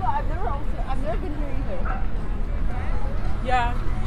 I've never, also, I've never been here either. Yeah.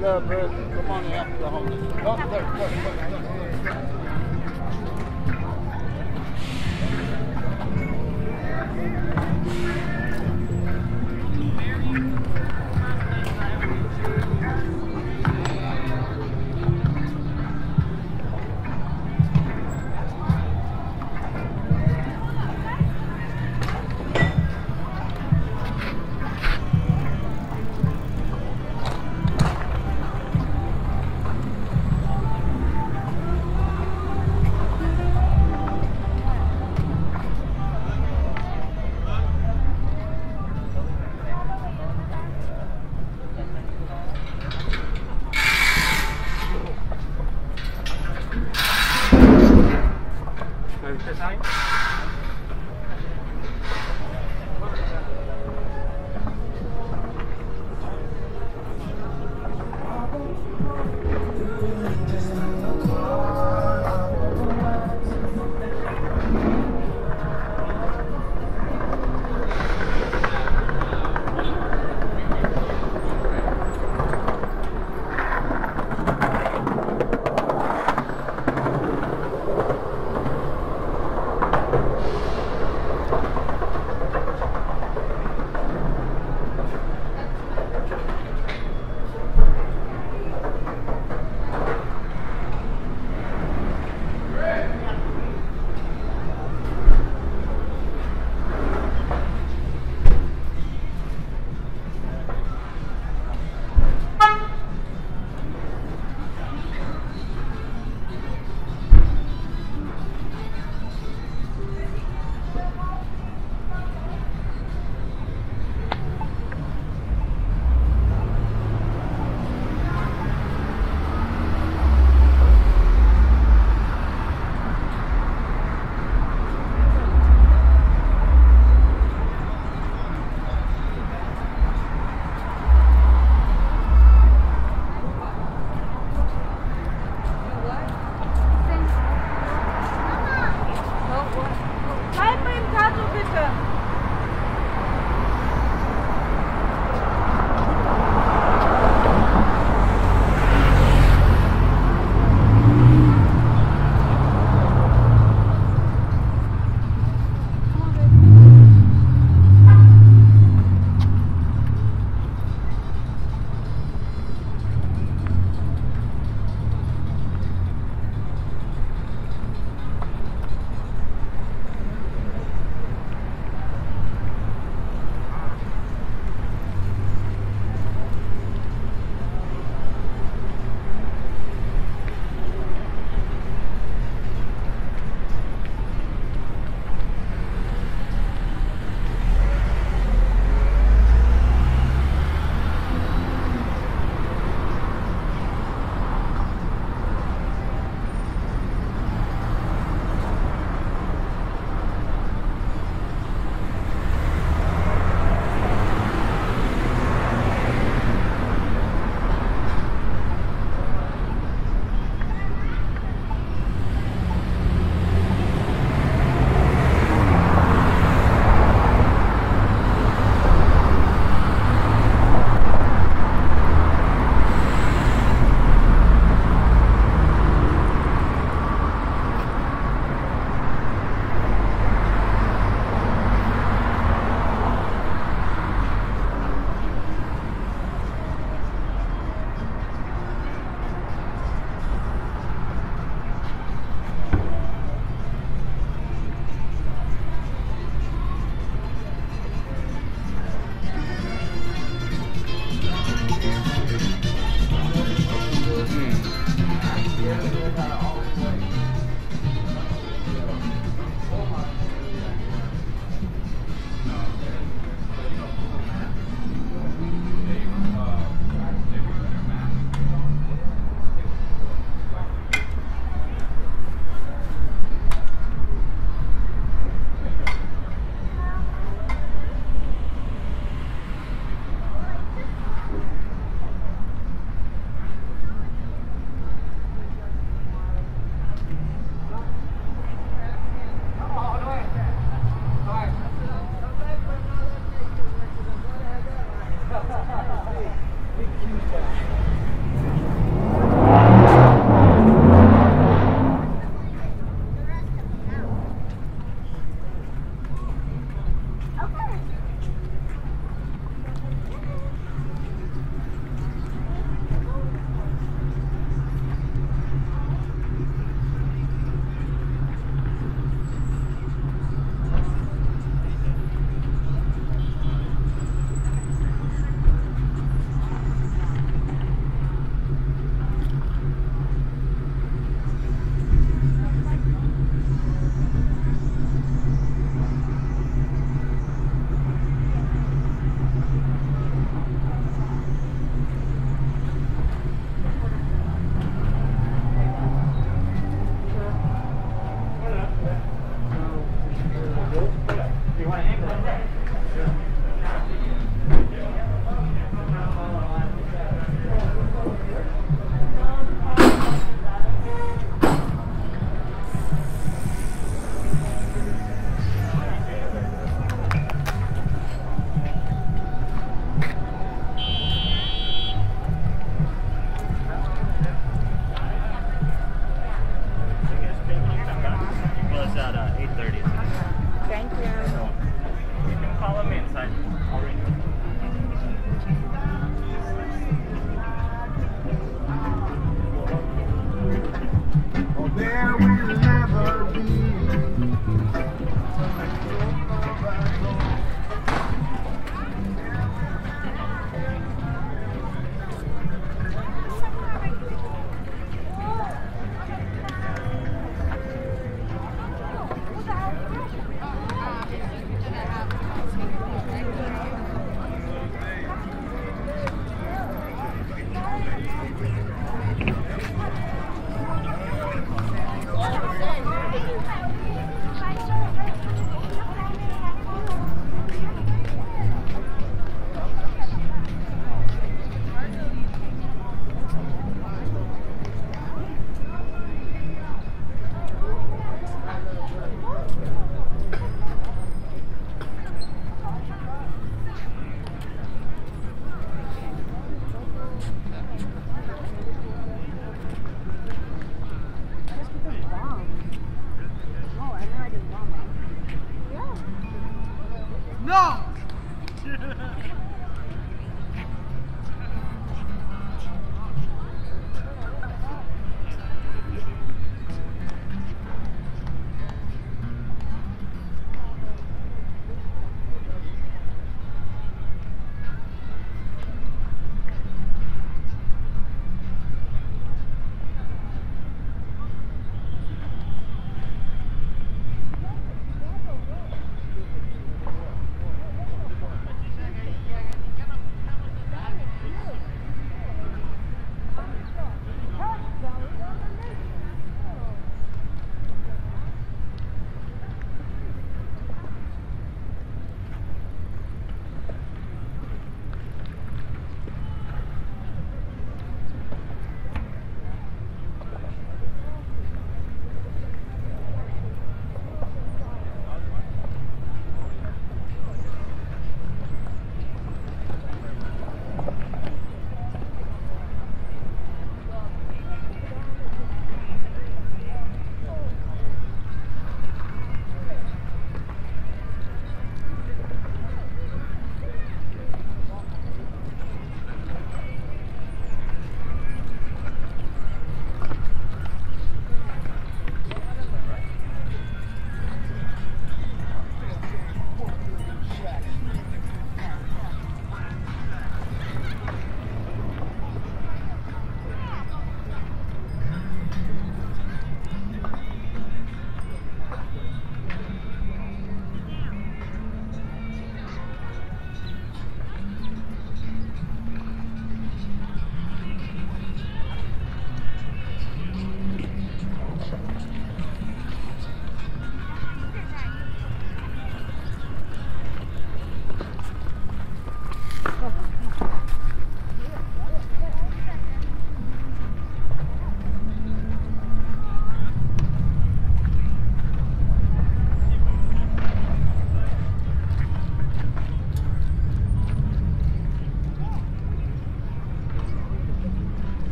There, Bruce. The money up the homeless. Oh, there, there, Thank you.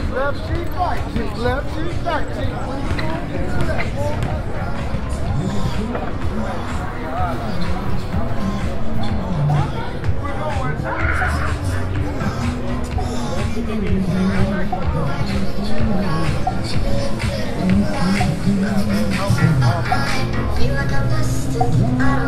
She's left, she's right. She's left, she's right. She's left, she's left. Feel like I'm lost.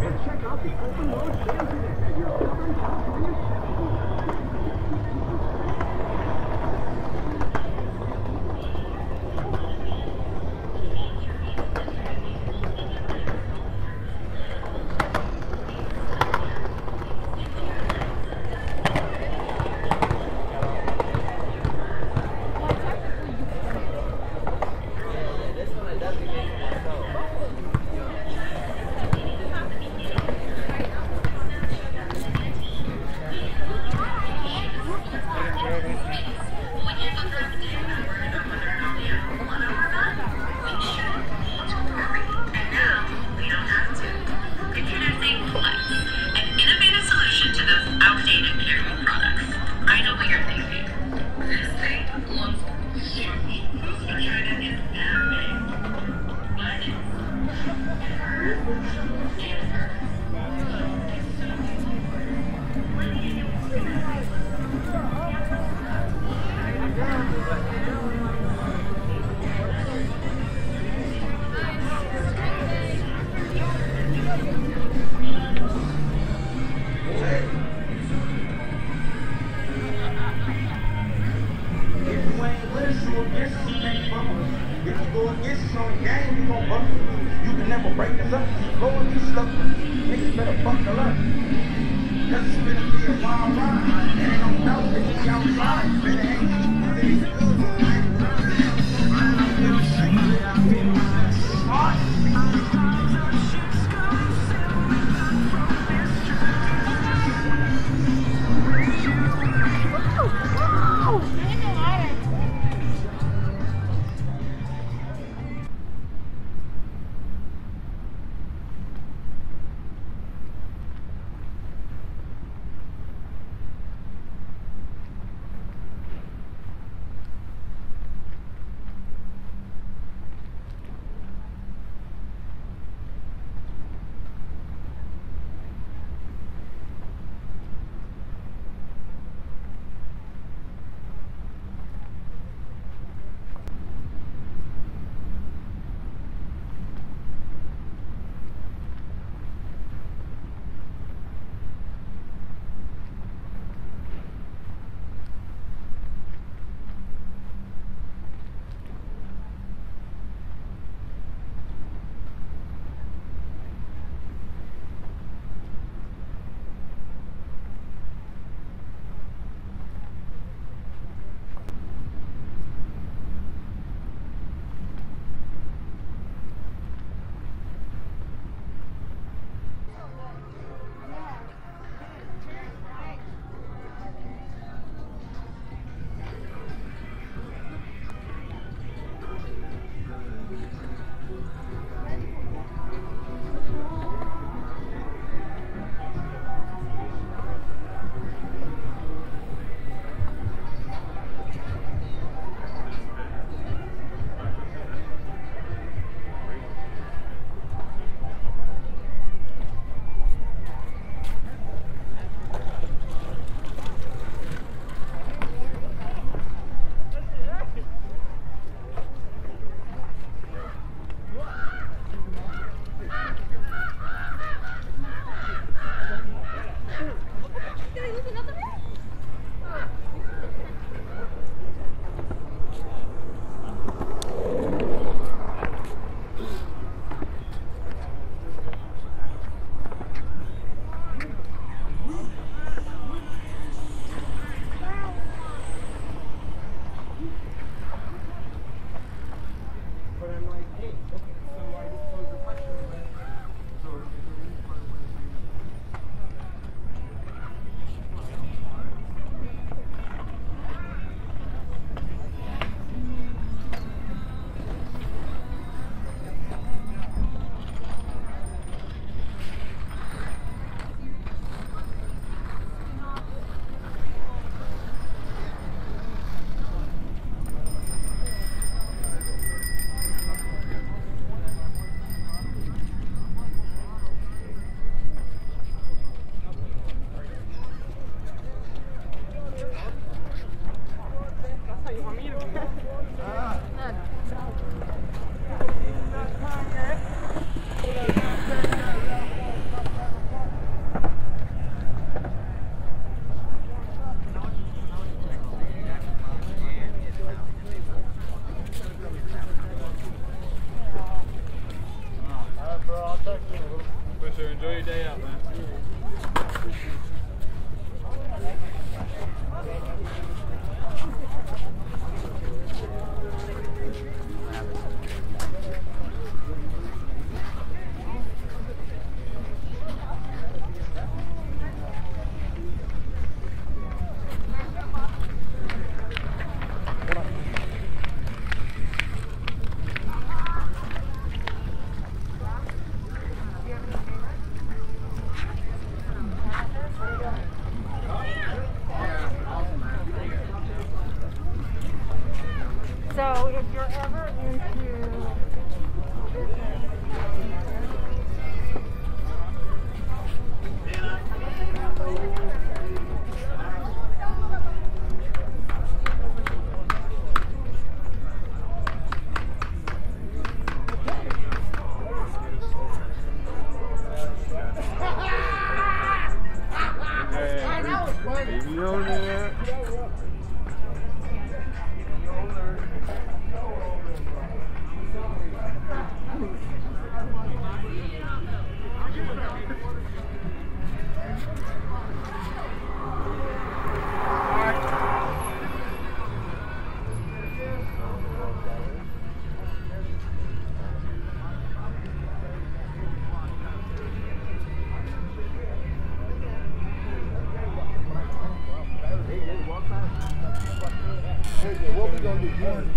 And check out the open road sales at your Southern California Chevy.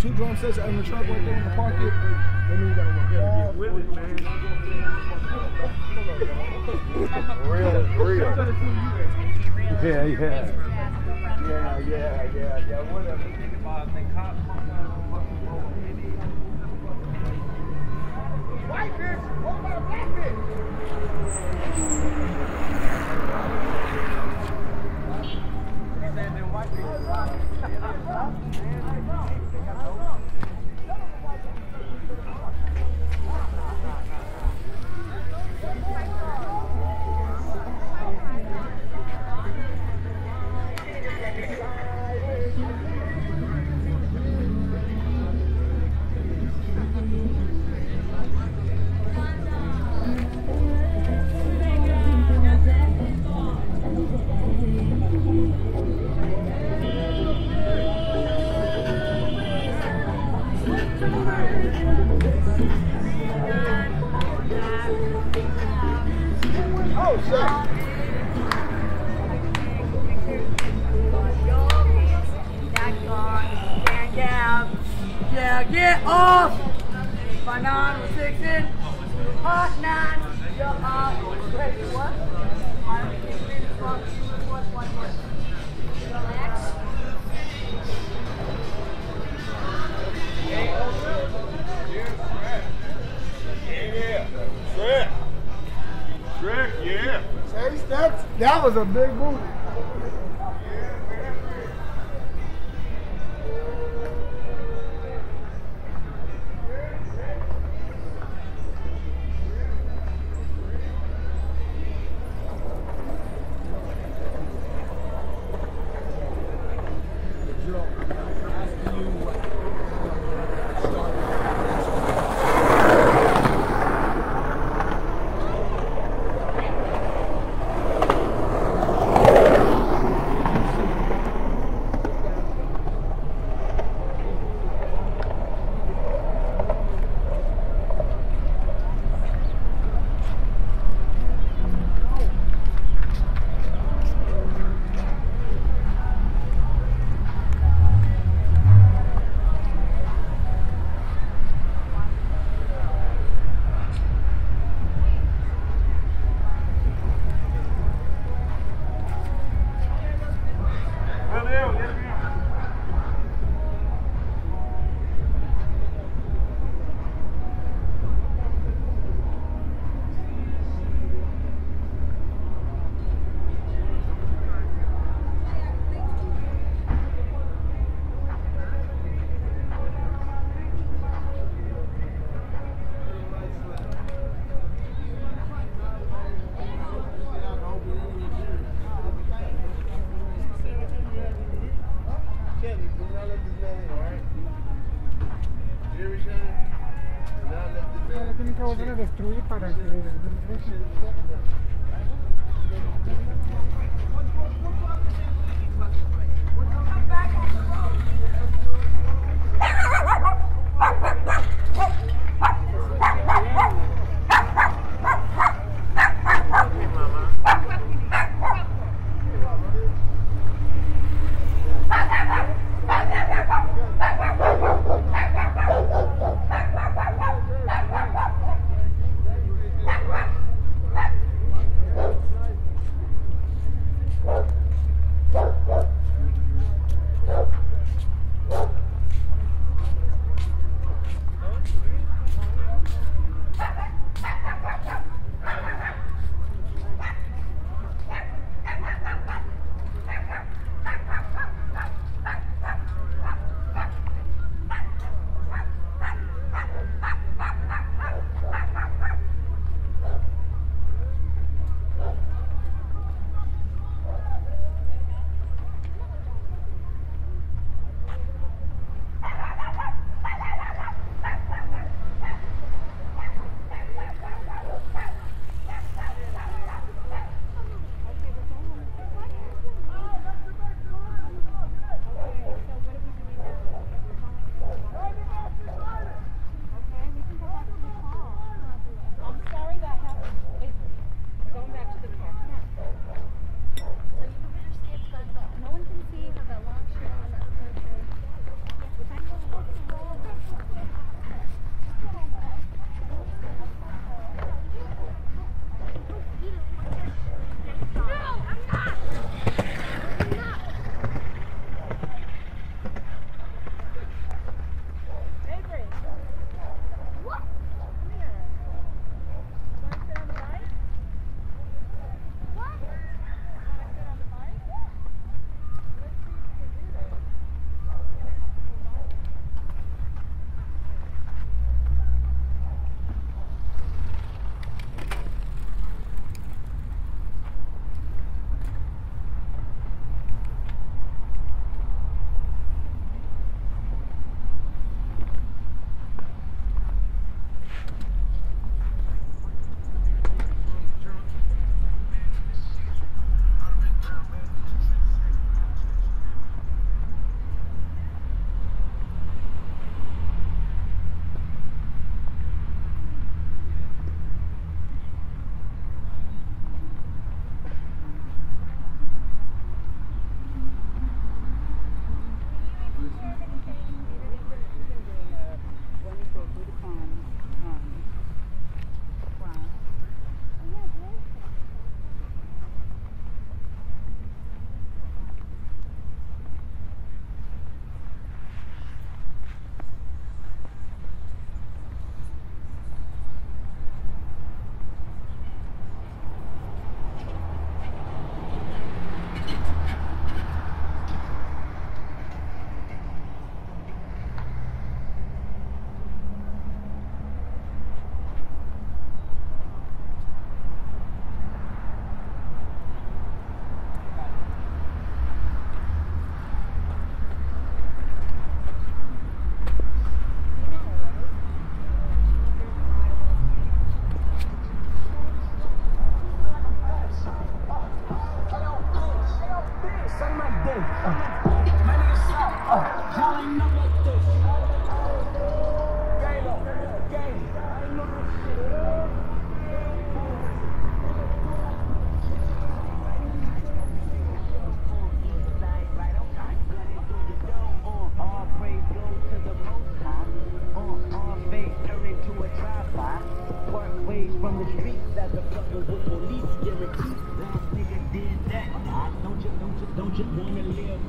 two drum sets and in the truck right there in the pocket. That you gotta work hard. Get with it, man. real, real. Yeah, yeah. Yeah, yeah, yeah, yeah. Whatever. That was a big move.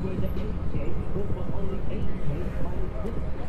where the 8K, but only 8K, only 6K.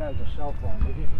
charge a cell phone, would you?